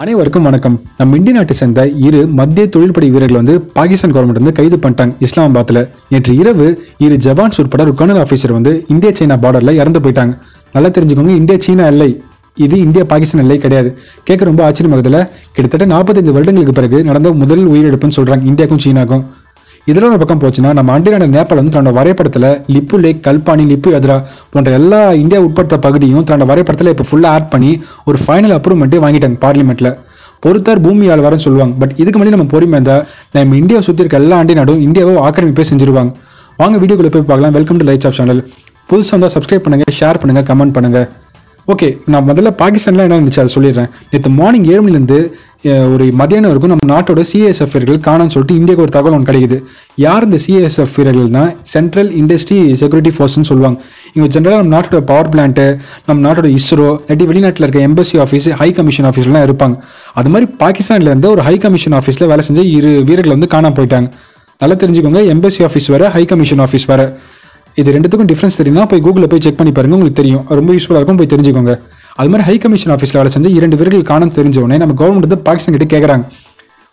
அனைவருக்கும் வணக்கம். நம்ம இந்திய நாட்டை சேர்ந்த இரு மத்திய தொழில்படை வீரர்கள் வந்து பாகிஸ்தான் கவர்மெண்ட் வந்து கைது பண்ணிட்டாங்க இஸ்லாமாபாத்ல. நேற்று இரவு இரு ஜவான்ஸ் உட்பட ஒரு கர்னல் ஆஃபீஸர் வந்து இந்தியா சைனா பார்டர்ல இறந்து போயிட்டாங்க. நல்லா தெரிஞ்சுக்கோங்க இந்தியா சீனா எல்லை. இது இந்தியா பாகிஸ்தான் எல்லை கிடையாது. கேட்க ரொம்ப ஆச்சரியமாகுதுல கிட்டத்தட்ட நாற்பத்தைந்து வருடங்களுக்கு பிறகு நடந்த முதல் உயிரிழப்புன்னு சொல்றாங்க இந்தியாவுக்கும் சீனாக்கும். இதில் ஒரு பக்கம் போச்சுன்னா நம்ம அண்டை நாடு நேபாள் வந்து தன்னோட வரைபடத்தில் லிப்பு லேக் கல்பானி லிப்பு எதிரா போன்ற எல்லா இந்தியா உட்பட்ட பகுதியும் தன்னோட வரைபடத்தில் இப்போ ஃபுல்லாக ஆட் பண்ணி ஒரு ஃபைனல் அப்ரூவ்மெண்ட்டே வாங்கிட்டாங்க பார்லிமெண்ட்டில் பொறுத்தார் பூமி ஆழ்வார்னு சொல்லுவாங்க. பட் இதுக்கு முன்னாடி நம்ம பொறுமை இருந்தால் நம்ம இந்தியாவை சுற்றி இருக்க எல்லா ஆண்டி நாடும் இந்தியாவை ஆக்கிரமிப்பே செஞ்சிருவாங்க. வாங்க வீடியோக்குள்ளே போய் பார்க்கலாம். Welcome to lights off channel புதுசாக இருந்தால் சப்ஸ்கிரைப் பண்ணுங்க ஷேர் பண்ணுங்கள் கமெண்ட் பண்ணுங்கள் ஓகே நான் முதல்ல பாகிஸ்தான்லாம் என்ன இருந்துச்சு அதை சொல்லிடுறேன். நேற்று மார்னிங் ஏழு மணிலேருந்து ஒரு மதியானம் வரைக்கும் நம்ம நாட்டோட சிஎஸ்எஃப் வீரர்கள் காணான்னு சொல்லிட்டு இந்தியாவுக்கு ஒரு தகவல் ஒன்று கிடைக்குது. யார் இந்த சிஎஸ்எஃப் வீரர்கள்னா சென்ட்ரல் இண்டஸ்ட்ரி செக்யூரிட்டி ஃபோர்ஸ்னு சொல்லுவாங்க. இவங்க ஜென்ரலாக நம்ம நாட்டோட பவர் பிளான்ட்டு நம்ம நாட்டோட இஸ்ரோ இல்லாட்டி வெளிநாட்டில் இருக்க எம்பசி ஆஃபீஸ் ஹை கமிஷன் ஆஃபீஸ்லாம் இருப்பாங்க. அது மாதிரி பாகிஸ்தான்ல இருந்து ஒரு ஹை கமிஷன் ஆஃபீஸில் வேலை செஞ்ச இரு வீரர்கள் வந்து காணாம போயிட்டாங்க. நல்லா தெரிஞ்சுக்கோங்க எம்பசி ஆஃபீஸ் வேறு ஹை கமிஷன் ஆஃபீஸ் வேறு. இது ரெண்டுத்துக்கும் டிஃப்ரென்ஸ் தெரியும்னா போய் கூகுளில் போய் செக் பண்ணி பாருங்க உங்களுக்கு தெரியும். ரொம்ப யூஸ்ஃபுல்லாக இருக்கும் போய் தெரிஞ்சுக்கோங்க. அது மாதிரி ஹை கமிஷன் ஆஃபீஸில் வேலை செஞ்சு இரண்டு வீரர்கள் காணம் தெரிஞ்ச உடனே நம்ம கவர்மெண்ட் வந்து பாகிஸ்தான் கிட்ட கேட்குறாங்க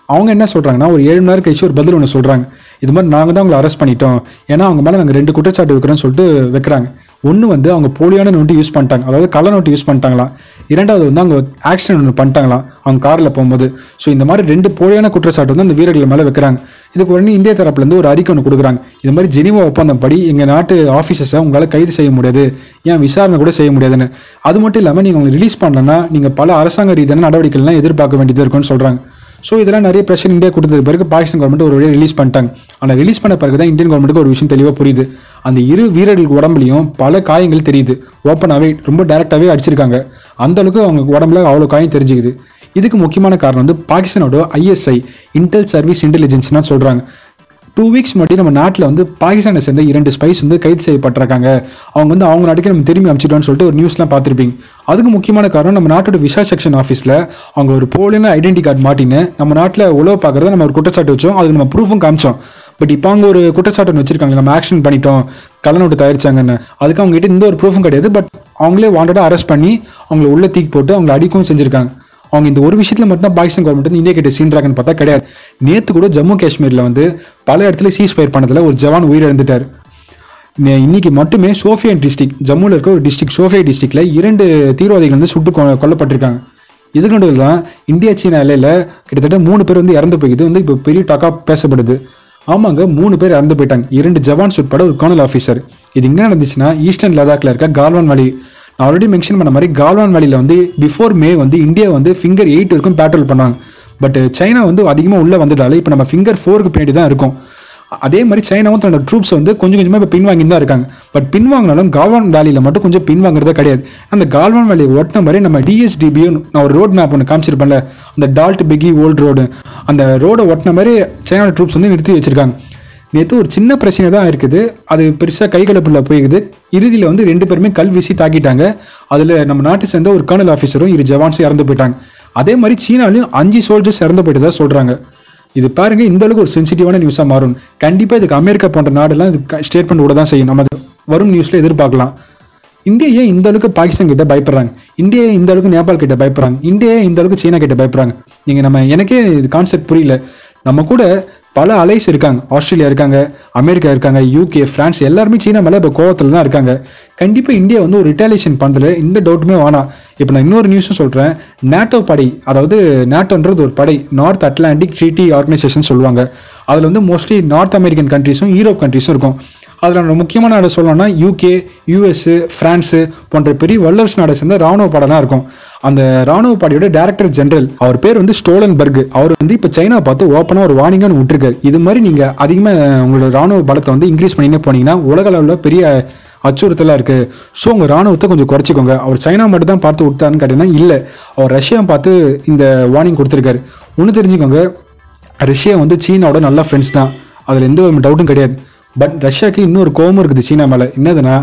அவங்க என்ன சொல்கிறாங்கன்னா ஒரு ஏழு மணி நேரம் கழிச்சு ஒரு பதில் ஒன்று சொல்கிறாங்க இது மாதிரி நாங்கள் தான் உங்களை அரெஸ்ட் பண்ணிட்டோம். ஏன்னா அவங்க மேலே நாங்கள் ரெண்டு குற்றச்சாட்டு வைக்கிறோம்னு சொல்லிட்டு வைக்கிறாங்க. ஒன்று வந்து அவங்க போலியான நோட்டு யூஸ் பண்ணிட்டாங்க. அதாவது கள்ள நோட்டு யூஸ் பண்ணிட்டாங்களாம் இரண்டாவது வந்து அவங்க ஆக்சிடென்ட் ஒன்று பண்ணிட்டாங்களா? அவங்க காரில் போகும்போது. ஸோ இந்த மாதிரி ரெண்டு போலியான குற்றச்சாட்டு வந்து அந்த வீரர்கள் மேலே வைக்கிறாங்க. இதுக்கு உடனே இந்திய தரப்புலேருந்து ஒரு அறிக்கை ஒன்று கொடுக்குறாங்க. இது மாதிரி ஜெனிவா ஒப்பந்தம் படி எங்கள் நாட்டு ஆஃபீஸர்ஸை உங்களால் கைது செய்ய முடியாது. ஏன் விசாரணை கூட செய்ய முடியாதுன்னு. அது மட்டும் இல்லாமல் நீங்கள் உங்களை ரிலீஸ் பண்ணலன்னா நீங்கள் பல அரசாங்க ரீதியான நடவடிக்கைகள்லாம் எதிர்பார்க்க வேண்டியது இருக்கும்னு சொல்கிறாங்க ஸோ இதெல்லாம் நிறைய பிரச்சனை இந்தியா கொடுத்தது பிறகு பாகிஸ்தான் கவர்மெண்ட் ஒரு வழியாக ரிலீஸ் பண்ணிட்டாங்க. ஆனால் ரிலீஸ் பண்ண பிறகு தான் இந்தியன் கவர்மெண்ட்டுக்கு ஒரு விஷயம் தெளிவாக புரியுது. அந்த இரு வீரர்களுக்கு உடம்புலையும் பல காயங்கள் தெரியுது. ஓப்பனாகவே ரொம்ப டேரெக்டாகவே அடிச்சிருக்காங்க. அந்தளவுக்கு அவங்க உடம்புல அவ்வளோ காயம் தெரிஞ்சுக்குது. இதுக்கு முக்கியமான காரணம் வந்து பாகிஸ்தானோட ஐஎஸ்ஐ இன்டெல் சர்வீஸ் இன்டெலிஜென்ஸ்னா சொல்கிறாங்க டூ வீக்ஸ் மட்டும் நம்ம நாட்டில் வந்து பாகிஸ்தானை சேர்ந்த இரண்டு ஸ்பைஸ் வந்து கைது செய்யப்பட்டிருக்காங்க. அவங்க வந்து அவங்க நாட்டுக்கு நம்ம திரும்பி அனுப்பிச்சிட்டோம்னு சொல்லிட்டு ஒரு நியூஸ்லாம் பார்த்துருப்பீங்க. அதுக்கு முக்கியமான காரணம் நம்ம நாட்டோட விசா செக்ஷன் ஆஃபீஸில் அவங்க ஒரு போலியான ஐடென்டி கார்டு மாட்டின்னு நம்ம நாட்டில் உழவு பார்க்குறத நம்ம ஒரு குற்றச்சாட்டு வச்சோம். அதுக்கு நம்ம ப்ரூஃபும் காமிச்சோம். பட் இப்போ அவங்க ஒரு குற்றச்சாட்டு வச்சிருக்காங்க. நம்ம ஆக்ஷன் பண்ணிட்டோம். கள்ளநோட்டு தயாரிச்சாங்கன்னு. அதுக்கு அவங்க கிட்ட எந்த ஒரு ப்ரூஃபும் கிடையாது. பட் அவங்களே வாண்டடாக அரெஸ்ட் பண்ணி அவங்கள உள்ள தீக்கி போட்டு அவங்கள அடிக்கவும் செஞ்சுருக்காங்க. அவங்க இந்த ஒரு விஷயத்தில் மட்டும் தான் பாகிஸ்தான் கவர்மெண்ட் வந்து இந்தியா கிட்ட சீன்றாங்கன்னு பார்த்தா கிடையாது. நேற்று கூட ஜம்மு காஷ்மீரில் வந்து பல இடத்துல சீஸ் ஃபயர் பண்ணதில் ஒரு ஜவான் உயிரிழந்துட்டார் இன்னைக்கு மட்டுமே சோஃபியன் டிஸ்ட்ரிக் ஜம்முவில் இருக்க ஒரு டிஸ்ட்ரிக் சோஃபியா டிஸ்ட்ரிக்டில் இரண்டு தீவிரவாதிகள் வந்து சுட்டு கொல்லப்பட்டிருக்காங்க. இதுக்கு தான் இந்தியா சீனா எல்லையில் கிட்டத்தட்ட மூணு பேர் வந்து இறந்து போய்க்குது. வந்து இப்போ பெரிய டாக்கா பேசப்படுது. ஆமாங்க மூணு பேர் இறந்து போயிட்டாங்க. இரண்டு ஜவான்ஸ் உட்பட ஒரு கர்னல் ஆஃபீஸர் இது எங்கே நடந்துச்சுன்னா ஈஸ்டர்ன் லடாக்ல இருக்க கால்வான் வேலி ஆல்ரெடி மென்ஷன் பண்ண மாதிரி கால்வான் வேலியில் வந்து பிஃபோர் மே வந்து இந்தியா வந்து ஃபிங்கர் எயிட் வரைக்கும் பேட்ரோல் பண்ணாங்க. பட் சைனா uh, வந்து அதிகமாக உள்ளே வந்ததால இப்போ நம்ம ஃபிங்கர் ஃபோருக்கு பின்னாடி தான் இருக்கும். அதே மாதிரி சைனாவும் தன்னோட ட்ரூப்ஸ் வந்து கொஞ்சம் கொஞ்சமாக இப்போ பின்வாங்கி தான் இருக்காங்க. பட் பின்வாங்கினாலும் கால்வான் வேலியில் மட்டும் கொஞ்சம் பின்வாங்குறதே கிடையாது. அந்த கால்வான் வேலியை ஒட்டின மாதிரி நம்ம டிஎஸ்டிபியும் நான் ஒரு ரோட் மேப் ஒன்று காமிச்சிருப்பேன்ல. அந்த டால்ட் பிகி ஓல்ட் ரோடு அந்த ரோடை ஒட்டின மாதிரி சைனாவோட ட்ரூப்ஸ் வந்து நிறுத்தி வச்சிருக்காங்க. நேற்று ஒரு சின்ன பிரச்சனை தான் இருக்குது. அது பெருசாக கைகலப்பில் போயிருக்குது இறுதியில் வந்து ரெண்டு பேருமே கல் வீசி தாக்கிட்டாங்க. அதில் நம்ம நாட்டை சேர்ந்த ஒரு கர்னல் ஆஃபீஸரும் இரு ஜவான்ஸும் இறந்து போயிட்டாங்க. அதே மாதிரி சீனாலையும் அஞ்சு சோல்ஜர்ஸ் இறந்து போயிட்டதாக சொல்கிறாங்க இது பாருங்க இந்த அளவுக்கு ஒரு சென்சிட்டிவான நியூஸாக மாறும். கண்டிப்பாக இதுக்கு அமெரிக்கா போன்ற நாடெல்லாம் இது ஸ்டேட்மெண்ட் விட தான் செய்யும். நம்ம வரும் நியூஸில் எதிர்பார்க்கலாம். இந்தியா ஏன் இந்த அளவுக்கு பாகிஸ்தான் கிட்ட பயப்படுறாங்க? இந்தியா இந்த அளவுக்கு நேபாள் கிட்ட பயப்படுறாங்க? இந்தியா இந்த அளவுக்கு சீனா கிட்ட பயப்படுறாங்க? நீங்கள் நம்ம எனக்கே இது கான்செப்ட் புரியல. நம்ம கூட பல அலைஸ் இருக்காங்க. ஆஸ்திரேலியா இருக்காங்க அமெரிக்கா இருக்காங்க யூகே பிரான்ஸ் எல்லாருமே சீனா மேலே இப்போ கோவத்தில் தான் இருக்காங்க. கண்டிப்பாக இந்தியா வந்து ஒரு ரிட்டாலியேஷன் பண்றதுல எந்த டவுட்டுமே வேணாம். இப்போ நான் இன்னொரு நியூஸும் சொல்கிறேன் நேட்டோ படை அதாவது நேட்டோன்றது ஒரு படை நார்த் அட்லாண்டிக் ட்ரீட்டி ஆர்கனைசேஷன் சொல்லுவாங்க. அதில் வந்து மோஸ்ட்லி நார்த் அமெரிக்கன் கண்ட்ரீஸும் யூரோப் கண்ட்ரீஸும் இருக்கும். அதில் நம்ம முக்கியமான நாடு சொல்லணும்னா யூகே யூஎஸ்ஸு ஃப்ரான்ஸு போன்ற பெரிய வல்லரசு நாடை சேர்ந்த ராணுவ படம்லாம் இருக்கும். அந்த ராணுவ பாடியோட டைரக்டர் ஜெனரல் அவர் பேர் வந்து ஸ்டோலன்பர்க் அவர் வந்து இப்போ சைனா பார்த்து ஓப்பனாக ஒரு வார்னிங்காக விட்டுருக்காரு. இது மாதிரி நீங்கள் அதிகமாக உங்களோட ராணுவ பலத்தை வந்து இன்க்ரீஸ் பண்ணினே போனீங்கன்னா உலக அளவில் பெரிய அச்சுறுத்தலாக இருக்குது ஸோ உங்கள் ராணுவத்தை கொஞ்சம் குறைச்சிக்கோங்க. அவர் சைனா மட்டும் தான் பார்த்து விட்டாருன்னு கேட்டீங்கன்னா இல்லை. அவர் ரஷ்யா பார்த்து இந்த வார்னிங் கொடுத்துருக்காரு. ஒன்று தெரிஞ்சுக்கோங்க ரஷ்யா வந்து சீனாவோட நல்ல ஃப்ரெண்ட்ஸ் தான். அதில் எந்த ஒரு டவுட்டும் கிடையாது. பட் ரஷ்யாவுக்கு இன்னொரு கோபம் இருக்குது சீனா மேலே. என்னதுன்னா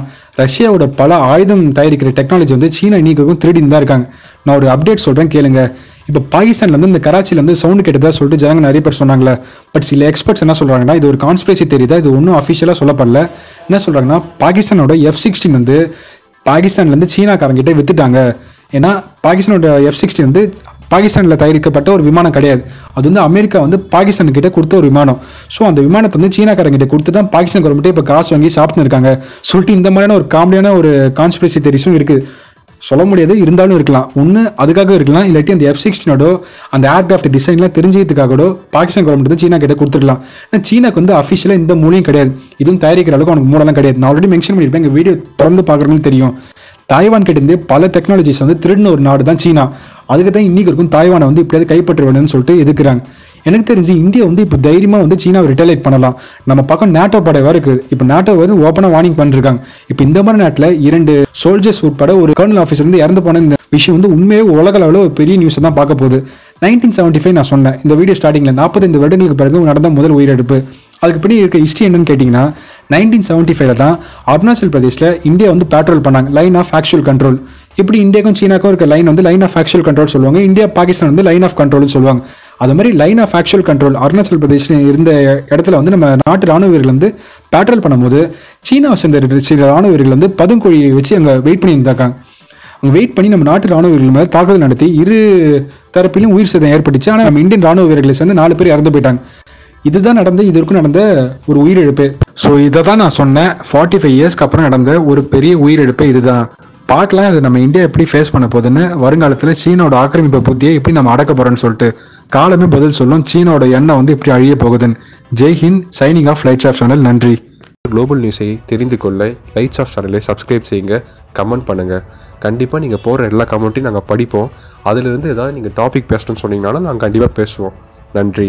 ரஷ்யாவோட பல ஆயுதம் தயாரிக்கிற டெக்னாலஜி வந்து சீனா இன்னைக்கும் திருடின்னு தான் இருக்காங்க. நான் ஒரு அப்டேட் சொல்கிறேன் கேளுங்க. இப்போ பாகிஸ்தான்லேருந்து இந்த கராச்சியிலேருந்து சவுண்டு கேட்டதாக கேட்டதா சொல்லிட்டு ஜனங்க நிறைய பேர் சொன்னாங்களே பட் சில எக்ஸ்பர்ட்ஸ் என்ன சொல்கிறாங்கன்னா இது ஒரு கான்ஸ்பிரசி தெரியுதா இது ஒன்றும் அஃபிஷியலாக சொல்லப்படல. என்ன சொல்கிறாங்கன்னா பாகிஸ்தானோட எஃப் சிக்ஸ்டீன் வந்து பாகிஸ்தான்லேருந்து சீனாக்காரங்கிட்ட வித்துட்டாங்க. ஏன்னா பாகிஸ்தானோட எஃப் சிக்ஸ்டீன் வந்து பாகிஸ்தானில் தயாரிக்கப்பட்ட ஒரு விமானம் கிடையாது. அது வந்து அமெரிக்கா வந்து பாகிஸ்தான் கிட்ட கொடுத்த ஒரு விமானம். ஸோ அந்த விமானத்தை வந்து சீனாக்காரங்கிட்ட கொடுத்து தான் பாகிஸ்தான் கவர்மெண்ட்டே இப்போ காசு வாங்கி சாப்பிட்டு இருக்காங்க. சொல்லிட்டு இந்த மாதிரியான ஒரு காமெடியான ஒரு கான்ஸ்பிரசி தெரிஸும் இருக்குது. சொல்ல முடியாது இருந்தாலும் இருக்கலாம். ஒன்று அதுக்காக இருக்கலாம். இல்லாட்டி அந்த எஃப் சிக்ஸ்டினோட அந்த ஏர்கிராஃப்ட் டிசைன்லாம் தெரிஞ்சுக்கிறதுக்காகவோ பாகிஸ்தான் கவர்மெண்ட் வந்து சீனா கிட்ட கொடுத்துருக்கலாம். ஆனால் சீனாக்கு வந்து அஃபிஷியலாக இந்த மூலையும் கிடையாது. இதுவும் தயாரிக்கிற அளவுக்கு அவனுக்கு மூடலாம் கிடையாது. நான் ஆல்ரெடி மென்ஷன் பண்ணியிருப்பேன். எங்கள் வீடியோ தொடர்ந்து பார்க்குறவங்களுக்கு தெரியும். தாய்வான் கிட்டேருந்து பல டெக்னாலஜிஸ் வந்து திருடின ஒரு நாடு தான் சீனா. அதுக்கு தான் இன்னைக்கு இருக்கும் தாய்வானை வந்து இப்படியாவது கைப்பற்ற வேணும்னு சொல்லிட்டு எதுக்குறாங்க எனக்கு தெரிஞ்சு இந்தியா வந்து இப்போ தைரியமாக வந்து சீனாவை ரிட்டலேட் பண்ணலாம். நம்ம பக்கம் நேட்டோ படை வேறு இருக்குது இப்போ நேட்டோ வந்து ஓப்பனாக வார்னிங் பண்ணிருக்காங்க. இப்போ இந்த மாதிரி நாட்டில் இரண்டு சோல்ஜர்ஸ் உட்பட ஒரு கர்னல் ஆஃபீஸர் வந்து இறந்து போன இந்த விஷயம் வந்து உண்மையே உலக அளவில் ஒரு பெரிய நியூஸை தான் பார்க்க போகுது. நைன்டீன் செவன்ட்டி ஃபைவ் நான் சொன்னேன். இந்த வீடியோ ஸ்டார்டிங்கில் நாற்பத்தைந்து வருடங்களுக்கு பிறகு நடந்த முதல் உயிரிழப்பு அதுக்கு பின்னாடி இருக்க ஹிஸ்ட்ரி என்னன்னு கேட்டிங்கன்னா நைன்டீன் செவன்ட்டி ஃபைவ்ல தான் அருணாச்சல் பிரதேஷில் இந்தியா வந்து பேட்ரோல் பண்ணாங்க. லைன் ஆஃப் ஆக்சுவல் கண்ட்ரோல் இப்படி இந்தியாவுக்கும் சீனாக்கும் இருக்க லைன் வந்து லைன் ஆஃப் ஆக்சுவல் கண்ட்ரோல் சொல்லுவாங்க. இந்தியா பாகிஸ்தான் வந்து லைன் ஆஃப் கண்ட்ரோல்னு சொல்லுவாங்க. அது மாதிரி line of actual control Arunachal Pradesh இருந்த இடத்துல வந்து நம்ம நாட்டு ராணுவ வீரர்கள் வந்து பேட்ரோல் பண்ணும்போது சீனாவை சேர்ந்த சில ராணுவ வீரர்கள் வந்து பதுங்கொழியை வச்சு அங்கே வெயிட் பண்ணி இருந்தாக்காங்க அங்கே வெயிட் பண்ணி நம்ம நாட்டு ராணுவ வீரர்கள் மேலே தாக்குதல் நடத்தி இரு தரப்பிலும் உயிர் சேதம் ஏற்பட்டுச்சு. ஆனால் நம்ம இந்தியன் ராணுவ வீரர்களை சேர்ந்து நாலு பேர் இறந்து போயிட்டாங்க. இதுதான் நடந்த இதுவரைக்கும் நடந்த ஒரு உயிரிழப்பு. ஸோ இதை தான் நான் சொன்னேன். ஃபார்ட்டி ஃபைவ் இயர்ஸ்க்கு அப்புறம் நடந்த ஒரு பெரிய உயிரிழப்பு இதுதான். பார்க்கலாம் அது நம்ம இந்தியா எப்படி ஃபேஸ் பண்ண போகுதுன்னு வருங்காலத்தில் சீனோட ஆக்கிரமிப்பு புத்தியை எப்படி நம்ம அடக்க போறோம்னு சொல்லிட்டு காலமே பதில் சொல்லும் சீனோட எண்ணம் வந்து எப்படி அழிய போகுதுன்னு. Jai Hind signing off lights off channel நன்றி. குளோபல் நியூஸை தெரிந்து கொள்ள லைட்ஸ் ஆஃப் சேனலை சப்ஸ்கிரைப் செய்யுங்க கமெண்ட் பண்ணுங்கள் கண்டிப்பாக நீங்கள் போடுற எல்லா கமெண்ட்டையும் நாங்கள் படிப்போம். அதிலிருந்து ஏதாவது நீங்கள் டாபிக் பேசணும்னு சொன்னீங்கனாலும் நாங்கள் கண்டிப்பாக பேசுவோம். நன்றி.